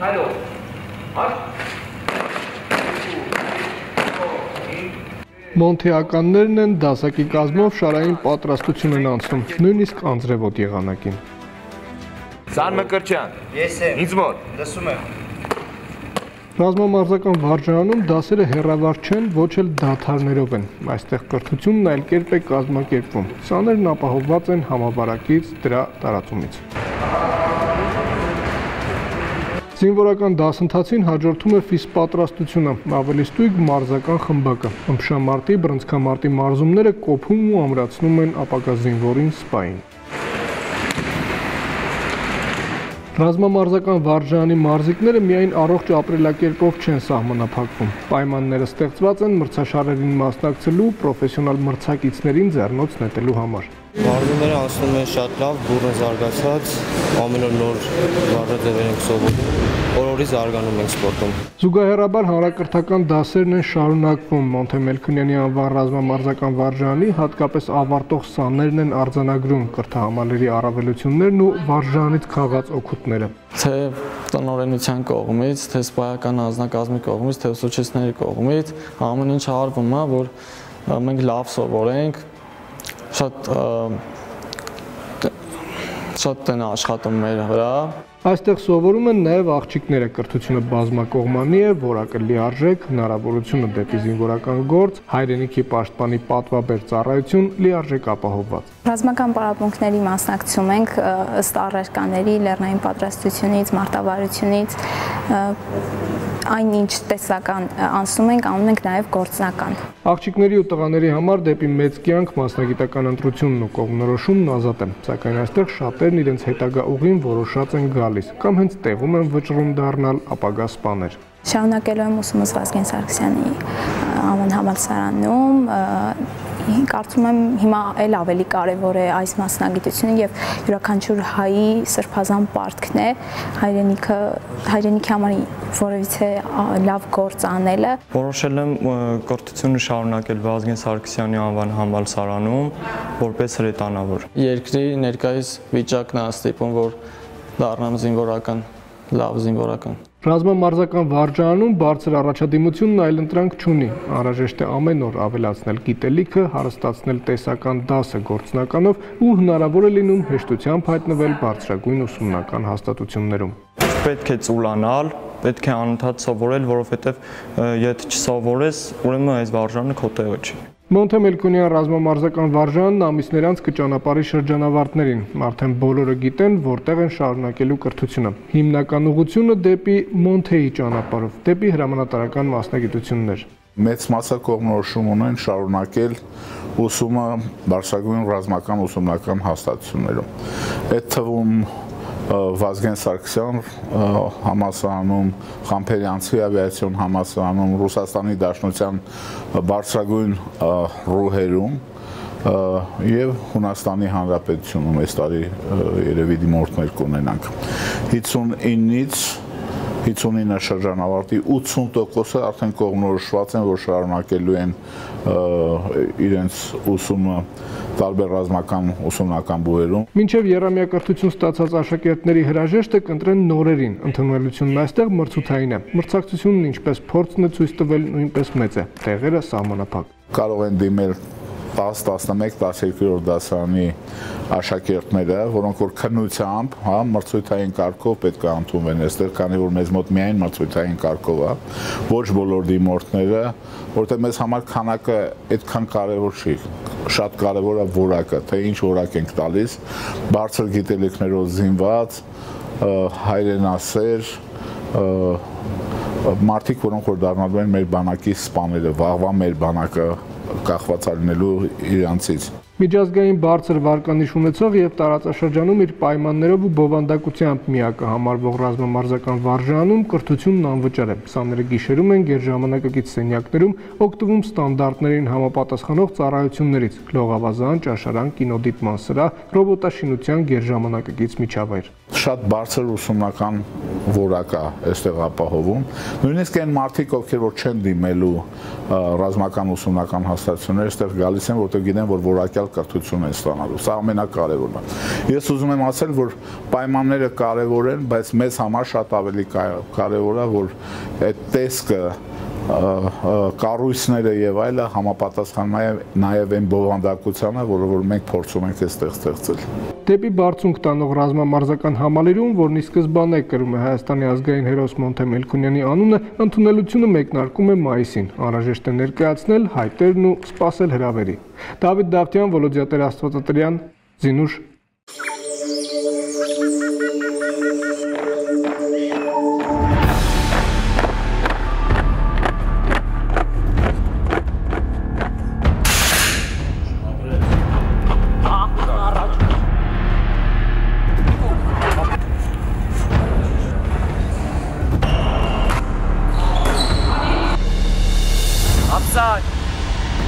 Հարկ Մոնթեականներն են դասակի կազմով շարային պատրաստություն են անցնում, նույնիսկ անձրևոտ եղանակին։ Սան Մկրչյան։ Ես եմ, Ինձ մոտ։ լսում եմ։ Ռազմամարզական վարժարանում դասերը հերավար չեն, ոչ էլ դաթարներով են։ Այստեղ կրթությունն այլ կերպ է կազմակերպվում։ Սաներն ապահովված են համավարակից դրա տարածումից։ Զինվորական դասընթացին հաջորդում է ֆիզպատրաստությունը, ավելի ստույգ մարզական խմբակը։ Ըմբշամարտի, բռնցքամարտի մարզումները կոփում ու ամրացնում են ապագա զինվորին սպային։ Ռազմամարզական վարժանի մարզիկները միայն առողջ ապրելակերպով չեն սահմանափակվում։ Պայմանները ստեղծված են մրցաշարերին մասնակցելու պրոֆեսիոնալ մրցակիցներին ձեռնոց նետելու համար։ Վարժումները անցնում են շատ լավ, բուրը զարգացած, ամեն օր նոր վարժաձևեր ենք սովորում, օր-օրի զարգանում ենք սպորտում։ Զուգահեռաբար հանրակրթական դասերն են շարունակվում։ Մոնթե Մելքոնյանի անվան ռազմամարզական վարժանի հատկապես ավարտող սաներն են արձանագրում կրթահամալիրի առավելություններն ու վարժանից քաղած օգուտները։ թե տնօրենության կողմից, թե սպայական անձնակազմի կողմից, թե ուսուցիչների կողմից ամեն ինչ արվում է, որ մենք լավ սովորենք, շատ շատ տնա աշխատում մեր վրա, Այստեղ սովորում են նաև աղջիկները։ Կրթությունը բազմակողմանի է, որակը լիարժեք, հնարավորությունը դեպի զինվորական գործ, հայրենիքի պաշտպանի պատվաբեր ծառայություն լիարժեք ապահովված։ Ռազմական պարապմունքների մասնակցում ենք ըստ առարկաների լեռնային պատրաստությունից, մարտավարությունից, այն ինչ տեսական անցնում ենք, անում ենք նաև գործնական։ Աղջիկների ու տղաների համար դեպի մեծ կյանք մասնագիտական ընտրությունն ու կողմնորոշումն ազատ է, սակայն այստեղ շատերն իրենց հետագա ուղին որոշած են գալիս կամ հենց տեղում են վճռում դառնալ ապագա սպաներ։ Շարունակելու եմ ուսումս Վազգեն Սարգսյանի անվան համալսարանում, կարծում եմ հիմա էլ ավելի կարևոր է այս մասնագիտությունը եւ յուրաքանչյուր հայի սրբազան պարտքն է հայրենիքը հայրենիքի համար որևիցե լավ գործ անելը Որոշել եմ կրթությունը շարունակել Վազգեն Սարգսյանի անվան համալսարանում որպես հրետանավոր։ երկրի ներկայիս վիճակն է ստիպում, որ դառնամ զինվորական, լավ զինվորական։ Ռազմամարզական վարժանում բարձր առաջադիմությունն այլ ընտրանք չունի։ Անհրաժեշտ է ամեն օր ավելացնել գիտելիքը, հարստացնել տեսական դասը գործնականով ու հնարավոր է լինում հեշտությամբ հայտնվել բարձրագույն ուսումնական հաստատություններում։ Պետք է ծուլանալ, պետք է անընդհատ սովորել, որովհետև եթե չսովորես, ուրեմն այս վարժանը քո տեղը չի։ Մոնթե Մելքոնյան ռազմամարզական վարժանն ամիսներ անց կճանապարհի շրջանավարտներին։ Արդեն բոլորը գիտեն, որտեղ են շարունակելու կրթությունը։ Հիմնական ուղղությունը դեպի Մոնթեի ճանապարհով, դեպի հրամանատարական մասնագիտություններ։ մեծ մասը կողմնորոշում ունեն շարունակել ուսումը բարձրագույն ռազմական ուսումնական հաստատություններում։ Այդ թվում Վազգեն Սարգսյան համասարանում, Խամփերյանցի ավիացիոն համասարանում, Ռուսաստանի Դաշնության բարձրագույն ռուհերում եւ Հունաստանի Հանրապետությունում այս տարի երևի դիմորդներ կունենանք 59-ից 59 շրջանավարտի 80%-ը արդեն կողմնորոշված են, որ շարունակելու են իրենց ուսումը տարբեր ռազմական ուսումնական բուհերում։ Մինչև երամյակրթություն ստացած աշակերտների հրաժեշտը կընտրեն նորերին։ Ընդունելությունն այստեղ մրցութային է։ Մրցակցությունն ինչպես փորձն է ցույց տվել, նույնպես մեծ է։ Տեղերը սահմանափակ։ Կարող են դիմել 10, 11, 12-րդ դասարանի աշակերտները, որոնք որ քննությամբ, հա, մրցույթային կարգով պետք է ընդունվեն այստեղ, քանի որ մեզ մոտ միայն մրցույթային կարգով է, ոչ բոլոր դիմորդները, որտեղ մեզ համար քանակը այդքան կարևոր չի, շատ կարևոր է որակը, թե ինչ որակ ենք տալիս, բարձր գիտելիքներով զինված, հայրենասեր, մարդիկ, որոնք որ դառնալու են մեր բանակի սպաները, վաղվա մեր բանակը կախված լինելու իրանցից։ Միջազգային բարձր վարկանիշ ունեցող եւ տարածաշրջանում իր պայմաններով ու բովանդակությամբ միակը համարվող ռազմամարզական վարժանում կրթությունն անվճար է։ Սաները գիշերում են գերժամանակակից սենյակներում օգտվում ստանդարտներին համապատասխանող ծառայություններից՝ լողավազան, ճաշարան, կինոդիտման սրահ, ռոբոտաշինության գերժամանակակից միջավայր։ շատ բարձր ուսումնական որակ է այստեղ ապահովում։ Նույնիսկ այն մարդիկ, ովքեր որ չեն դիմելու ռազմական ուսումնական հաստատություններ, այստեղ գալիս են, որտեղ գիտեն, որ որակյալ կրթություն են ստանալու։ Սա ամենակարևորն է։ Ես ուզում եմ ասել, որ պայմանները կարևոր են, բայց մեզ համար շատ ավելի կարևոր է, որ այդ տեսքը կառույցները եւ այլը համապատասխանում նաեւ այն բովանդակությանը, որը որ մենք փորձում ենք այստեղ ստեղծել դեպի Բարձունք տանող ռազմամարզական համալիրում, որն ի սկզբանե կրում է Հայաստանի ազգային հերոս Մոնտե Մելքունյանի անունը, ընդունելությունը մեկնարկում է մայիսին։ Անհրաժեշտ է ներկայացնել հայտերն ու սպասել հրավերի։ Դավիթ Դավթյան, Վոլոդիա Տեր Աստվածատրյան, Զինուշ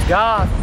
God.